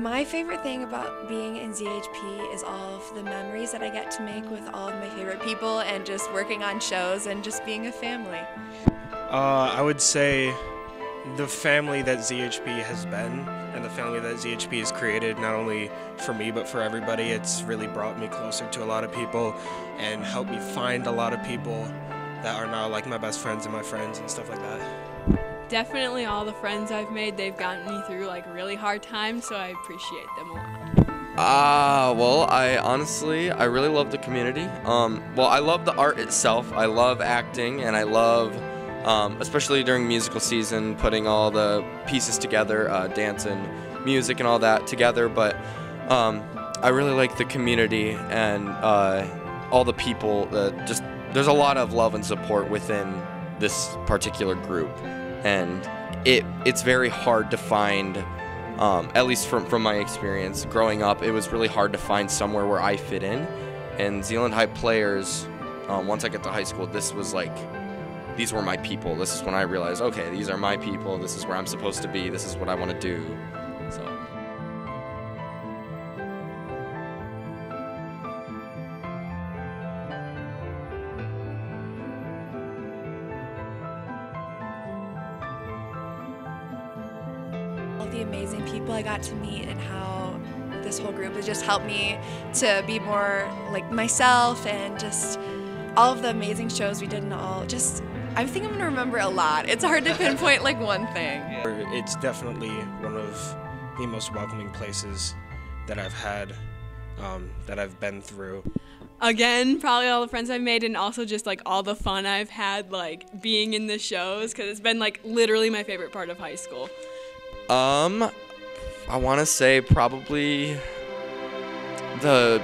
My favorite thing about being in ZHP is all of the memories that I get to make with all of my favorite people and just working on shows and just being a family. Uh, I would say the family that ZHP has been and the family that ZHP has created, not only for me but for everybody, it's really brought me closer to a lot of people and helped me find a lot of people that are now like my best friends and my friends and stuff like that. Definitely all the friends I've made, they've gotten me through like really hard times, so I appreciate them a lot. Ah, uh, well, I honestly, I really love the community. Um, well, I love the art itself. I love acting, and I love, um, especially during musical season, putting all the pieces together, uh, dance and music and all that together. But um, I really like the community and uh, all the people. That just there's a lot of love and support within this particular group and it it's very hard to find um, at least from, from my experience growing up it was really hard to find somewhere where i fit in. And Zealand high players um, once i get to high school this was like these were my people. This is when i realized okay these are my people. This is where i'm supposed to be. This is what i want to do. So the amazing people I got to meet and how this whole group has just helped me to be more like myself and just all of the amazing shows we did and all just I think I'm gonna remember a lot. It's hard to pinpoint like one thing. It's definitely one of the most welcoming places that I've had, um, that I've been through. Again, probably all the friends I've made and also just like all the fun I've had like being in the shows because it's been like literally my favorite part of high school. Um, I want to say probably the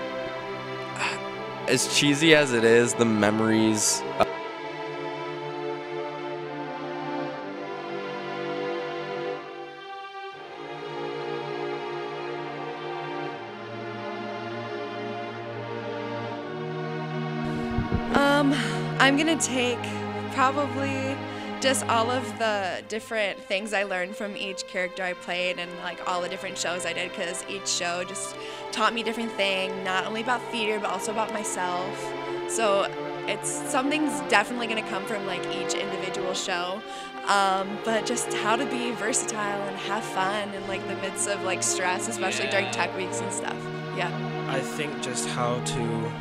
as cheesy as it is, the memories. Um, I'm gonna take probably just all of the different things I learned from each character I played and like all the different shows I did because each show just taught me different thing, not only about theater but also about myself. So it's something's definitely going to come from like each individual show, um, but just how to be versatile and have fun in like the midst of like stress, especially yeah. during tech weeks and stuff. Yeah. I think just how to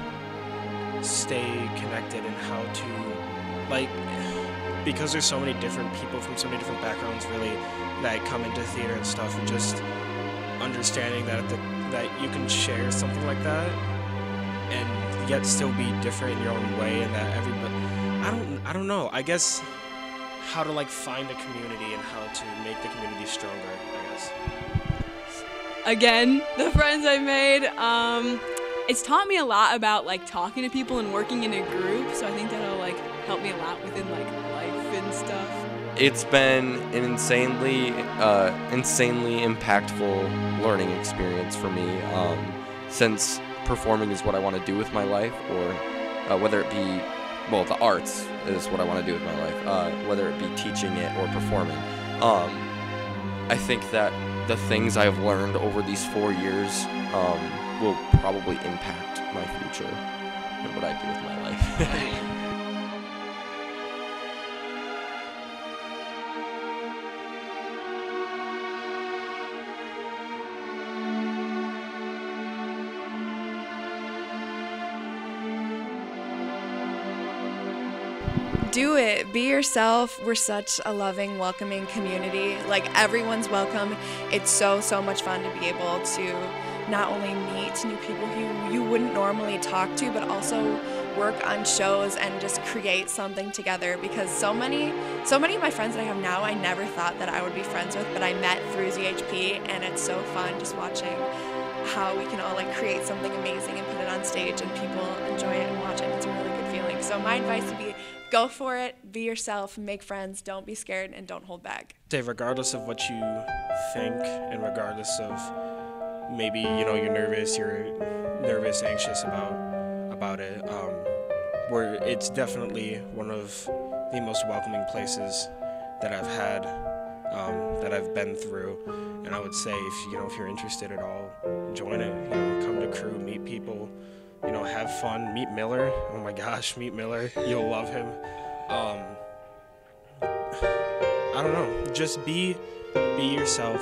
stay connected and how to like because there's so many different people from so many different backgrounds really that come into theater and stuff and just understanding that the, that you can share something like that and yet still be different in your own way and that everybody I don't I don't know I guess how to like find a community and how to make the community stronger I guess again the friends I made um, it's taught me a lot about like talking to people and working in a group so I think that'll like help me a lot within like. It's been an insanely, uh, insanely impactful learning experience for me. Um, since performing is what I want to do with my life, or uh, whether it be, well, the arts is what I want to do with my life, uh, whether it be teaching it or performing. Um, I think that the things I've learned over these four years um, will probably impact my future and what I do with my life. do it. Be yourself. We're such a loving, welcoming community. Like everyone's welcome. It's so, so much fun to be able to not only meet new people who you wouldn't normally talk to, but also work on shows and just create something together because so many so many of my friends that I have now I never thought that I would be friends with but I met through ZHP and it's so fun just watching how we can all like create something amazing and put it on stage and people enjoy it and watch it. It's really. So my advice would be go for it, be yourself, make friends, don't be scared, and don't hold back. Dave, regardless of what you think, and regardless of maybe you know you're nervous, you're nervous, anxious about about it, um, where it's definitely one of the most welcoming places that I've had, um, that I've been through. And I would say, if you know, if you're interested at all, join it. You know, come to crew, meet people. You know, have fun. Meet Miller. Oh my gosh, meet Miller. You'll love him. Um, I don't know. Just be be yourself,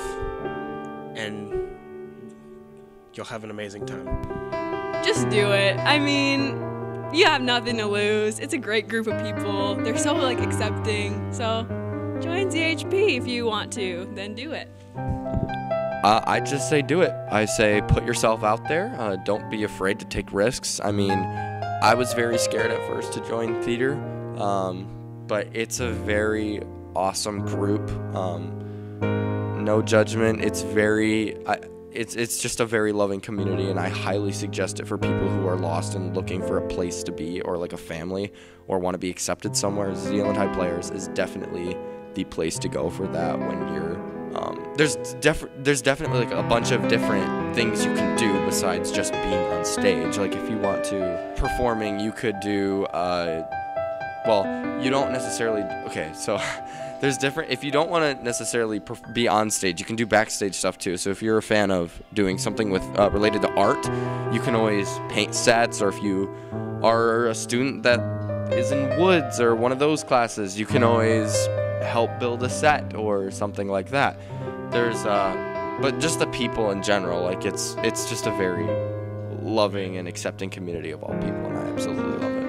and you'll have an amazing time. Just do it. I mean, you have nothing to lose. It's a great group of people. They're so like accepting. So join ZHP if you want to. Then do it. Uh, I just say do it. I say put yourself out there. Uh, don't be afraid to take risks. I mean, I was very scared at first to join theater, um, but it's a very awesome group. Um, no judgment. It's very. I, it's it's just a very loving community, and I highly suggest it for people who are lost and looking for a place to be, or like a family, or want to be accepted somewhere. Zealand High Players is definitely the place to go for that when you're. Um, there's def- there's definitely like a bunch of different things you can do besides just being on stage. Like if you want to performing, you could do. Uh, well, you don't necessarily. Okay, so there's different. If you don't want to necessarily perf- be on stage, you can do backstage stuff too. So if you're a fan of doing something with uh, related to art, you can always paint sets. Or if you are a student that is in woods or one of those classes, you can always help build a set or something like that. There's, uh, but just the people in general, like it's it's just a very loving and accepting community of all people, and I absolutely love it.